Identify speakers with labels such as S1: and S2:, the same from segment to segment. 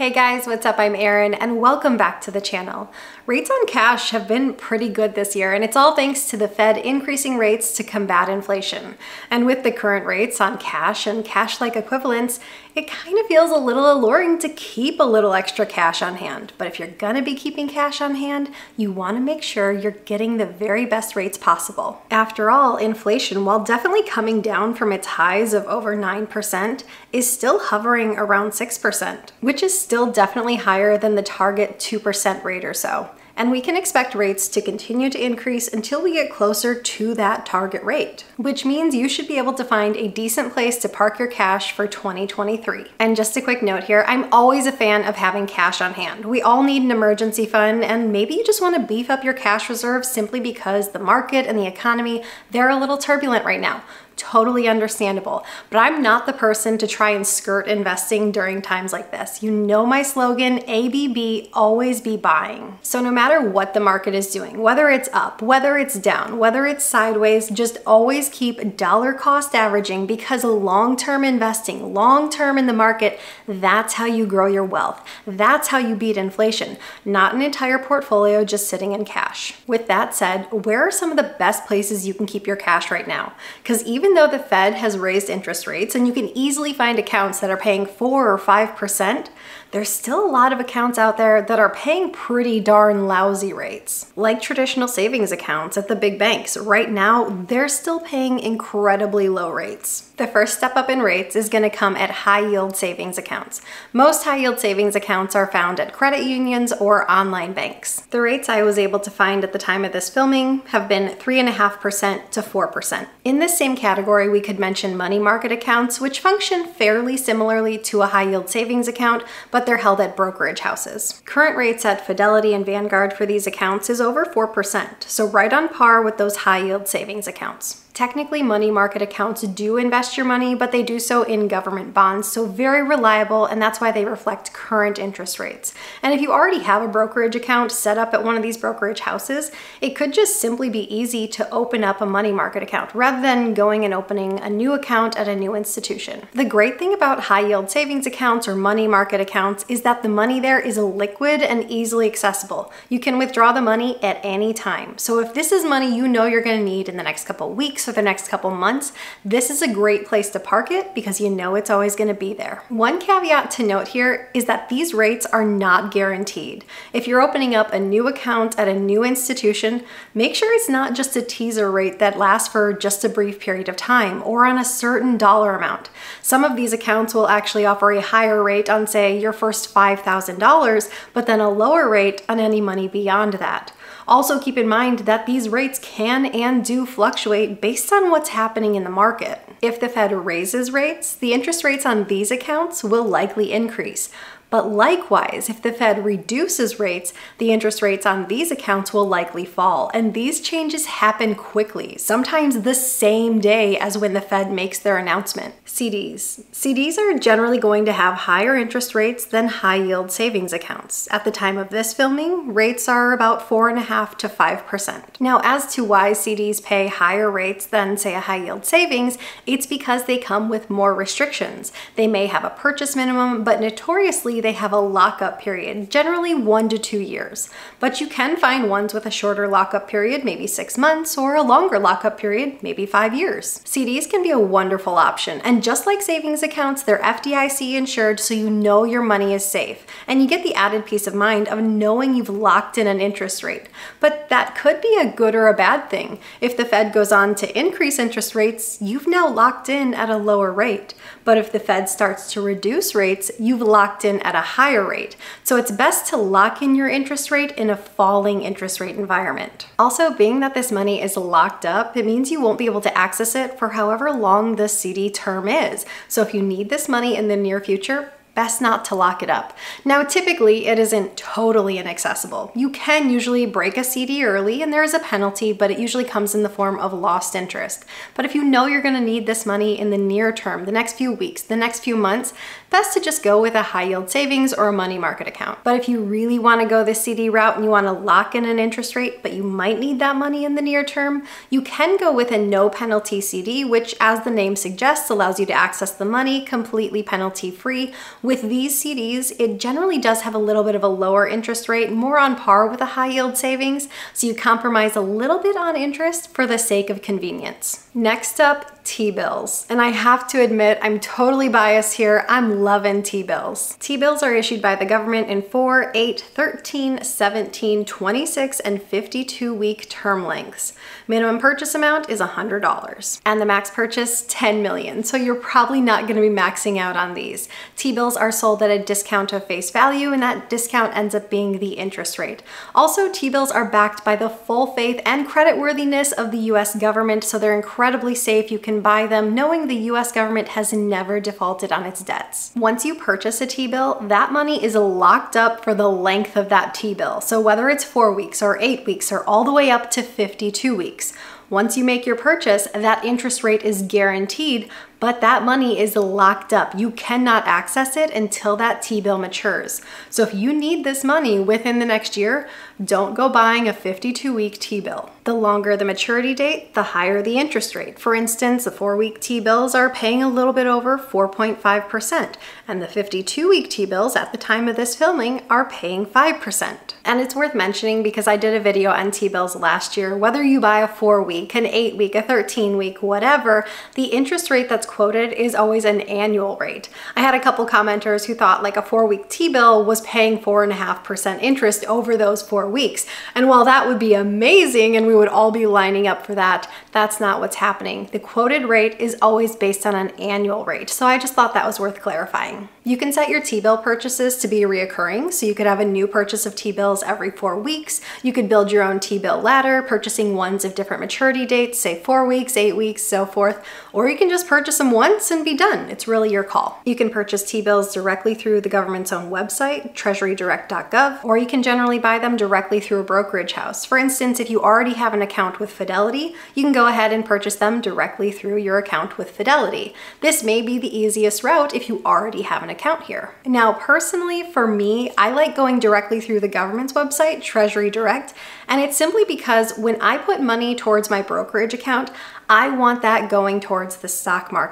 S1: Hey guys, what's up? I'm Erin and welcome back to the channel. Rates on cash have been pretty good this year and it's all thanks to the Fed increasing rates to combat inflation. And with the current rates on cash and cash-like equivalents, it kind of feels a little alluring to keep a little extra cash on hand. But if you're gonna be keeping cash on hand, you wanna make sure you're getting the very best rates possible. After all, inflation, while definitely coming down from its highs of over 9%, is still hovering around 6%, which is still definitely higher than the target 2% rate or so and we can expect rates to continue to increase until we get closer to that target rate, which means you should be able to find a decent place to park your cash for 2023. And just a quick note here, I'm always a fan of having cash on hand. We all need an emergency fund and maybe you just want to beef up your cash reserves simply because the market and the economy, they're a little turbulent right now totally understandable. But I'm not the person to try and skirt investing during times like this. You know my slogan, ABB, always be buying. So no matter what the market is doing, whether it's up, whether it's down, whether it's sideways, just always keep dollar cost averaging because long-term investing, long-term in the market, that's how you grow your wealth. That's how you beat inflation, not an entire portfolio just sitting in cash. With that said, where are some of the best places you can keep your cash right now? Because even even though the Fed has raised interest rates and you can easily find accounts that are paying 4 or 5%, there's still a lot of accounts out there that are paying pretty darn lousy rates. Like traditional savings accounts at the big banks, right now they're still paying incredibly low rates. The first step up in rates is going to come at high yield savings accounts. Most high yield savings accounts are found at credit unions or online banks. The rates I was able to find at the time of this filming have been 3.5% to 4%. In this same category, we could mention money market accounts, which function fairly similarly to a high yield savings account, but they're held at brokerage houses. Current rates at Fidelity and Vanguard for these accounts is over 4%, so right on par with those high yield savings accounts. Technically, money market accounts do invest your money, but they do so in government bonds, so very reliable, and that's why they reflect current interest rates. And if you already have a brokerage account set up at one of these brokerage houses, it could just simply be easy to open up a money market account rather than going and opening a new account at a new institution. The great thing about high yield savings accounts or money market accounts is that the money there is liquid and easily accessible. You can withdraw the money at any time. So if this is money you know you're gonna need in the next couple weeks for the next couple months, this is a great place to park it because you know it's always gonna be there. One caveat to note here is that these rates are not guaranteed. If you're opening up a new account at a new institution, make sure it's not just a teaser rate that lasts for just a brief period of time or on a certain dollar amount. Some of these accounts will actually offer a higher rate on say your first $5,000, but then a lower rate on any money beyond that. Also keep in mind that these rates can and do fluctuate based on what's happening in the market. If the Fed raises rates, the interest rates on these accounts will likely increase. But likewise, if the Fed reduces rates, the interest rates on these accounts will likely fall. And these changes happen quickly, sometimes the same day as when the Fed makes their announcement. CDs. CDs are generally going to have higher interest rates than high yield savings accounts. At the time of this filming, rates are about 4.5 to 5%. Now, as to why CDs pay higher rates than, say, a high yield savings, it's because they come with more restrictions. They may have a purchase minimum, but notoriously they have a lockup period, generally one to two years. But you can find ones with a shorter lockup period, maybe six months, or a longer lockup period, maybe five years. CDs can be a wonderful option, and just like savings accounts, they're FDIC insured so you know your money is safe. And you get the added peace of mind of knowing you've locked in an interest rate. But that could be a good or a bad thing. If the Fed goes on to increase interest rates, you've now locked in at a lower rate. But if the Fed starts to reduce rates, you've locked in at a higher rate. So it's best to lock in your interest rate in a falling interest rate environment. Also, being that this money is locked up, it means you won't be able to access it for however long the CD term is. So if you need this money in the near future, best not to lock it up. Now, typically it isn't totally inaccessible. You can usually break a CD early and there is a penalty, but it usually comes in the form of lost interest. But if you know you're gonna need this money in the near term, the next few weeks, the next few months, best to just go with a high yield savings or a money market account. But if you really wanna go the CD route and you wanna lock in an interest rate, but you might need that money in the near term, you can go with a no penalty CD, which as the name suggests, allows you to access the money completely penalty free With these CDs, it generally does have a little bit of a lower interest rate, more on par with a high yield savings, so you compromise a little bit on interest for the sake of convenience. Next up, T-bills. And I have to admit, I'm totally biased here. I'm loving T-bills. T-bills are issued by the government in 4, 8, 13, 17, 26, and 52 week term lengths. Minimum purchase amount is $100 and the max purchase 10 million. So you're probably not gonna be maxing out on these. T-bills are sold at a discount of face value and that discount ends up being the interest rate. Also, T-bills are backed by the full faith and creditworthiness of the US government, so they're incredibly safe. You can buy them knowing the US government has never defaulted on its debts. Once you purchase a T-bill, that money is locked up for the length of that T-bill. So whether it's four weeks or eight weeks or all the way up to 52 weeks, once you make your purchase, that interest rate is guaranteed, but that money is locked up. You cannot access it until that T-bill matures. So if you need this money within the next year, don't go buying a 52 week T-bill. The longer the maturity date, the higher the interest rate. For instance, the four week T-bills are paying a little bit over 4.5%, and the 52 week T-bills at the time of this filming are paying 5%. And it's worth mentioning because I did a video on T-bills last year, whether you buy a four week, an eight week, a 13 week, whatever, the interest rate that's quoted is always an annual rate. I had a couple commenters who thought like a four week T-bill was paying four and a half percent interest over those four weeks. And while that would be amazing and we would all be lining up for that, that's not what's happening. The quoted rate is always based on an annual rate. So I just thought that was worth clarifying. You can set your T-bill purchases to be reoccurring. So you could have a new purchase of T-bills every four weeks. You could build your own T-bill ladder, purchasing ones of different maturity dates, say four weeks, eight weeks, so forth. Or you can just purchase them once and be done. It's really your call. You can purchase T-bills directly through the government's own website, treasurydirect.gov, or you can generally buy them directly through a brokerage house. For instance, if you already have an account with Fidelity, you can go ahead and purchase them directly through your account with Fidelity. This may be the easiest route if you already have an account here. Now, personally, for me, I like going directly through the government's website, Treasury Direct, and it's simply because when I put money towards my brokerage account, I want that going towards the stock market.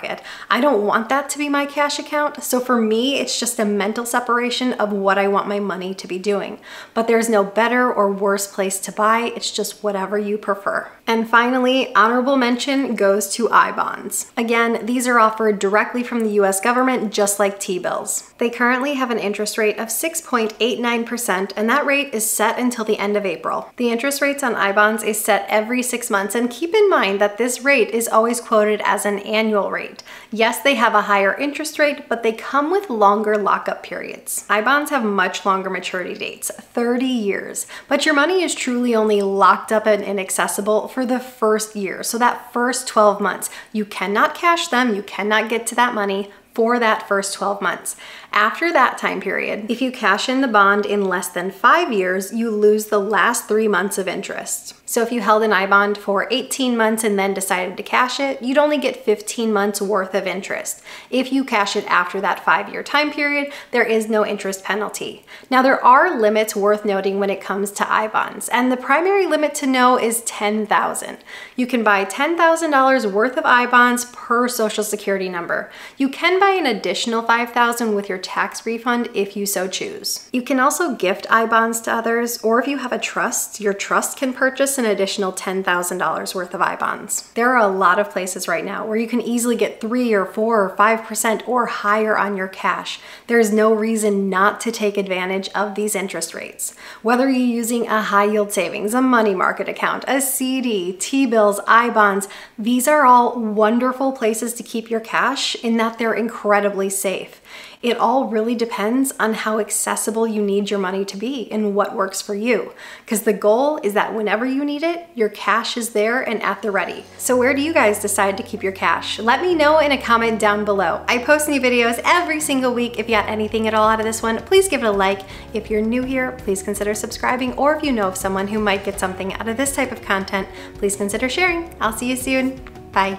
S1: I don't want that to be my cash account. So for me, it's just a mental separation of what I want my money to be doing. But there's no better or worse place to buy. It's just whatever you prefer. And finally, honorable mention goes to I bonds. Again, these are offered directly from the US government, just like T-bills. They currently have an interest rate of 6.89%, and that rate is set until the end of April. The interest rates on I bonds is set every six months, and keep in mind that this rate is always quoted as an annual rate. Yes, they have a higher interest rate, but they come with longer lockup periods. I bonds have much longer maturity dates, 30 years, but your money is truly only locked up and inaccessible for the first year. So that first 12 months, you cannot cash them, you cannot get to that money for that first 12 months. After that time period, if you cash in the bond in less than five years, you lose the last three months of interest. So if you held an I-bond for 18 months and then decided to cash it, you'd only get 15 months worth of interest. If you cash it after that five-year time period, there is no interest penalty. Now there are limits worth noting when it comes to I-bonds, and the primary limit to know is 10,000. You can buy $10,000 worth of I-bonds per social security number. You can buy an additional 5,000 with your tax refund if you so choose. You can also gift I-bonds to others, or if you have a trust, your trust can purchase an additional $10,000 worth of I-bonds. There are a lot of places right now where you can easily get 3 or 4 or 5% or higher on your cash. There is no reason not to take advantage of these interest rates. Whether you're using a high yield savings, a money market account, a CD, T-bills, I-bonds, these are all wonderful places to keep your cash in that they're incredibly safe. It all really depends on how accessible you need your money to be and what works for you. Because the goal is that whenever you need it, your cash is there and at the ready. So where do you guys decide to keep your cash? Let me know in a comment down below. I post new videos every single week. If you got anything at all out of this one, please give it a like. If you're new here, please consider subscribing. Or if you know of someone who might get something out of this type of content, please consider sharing. I'll see you soon. Bye.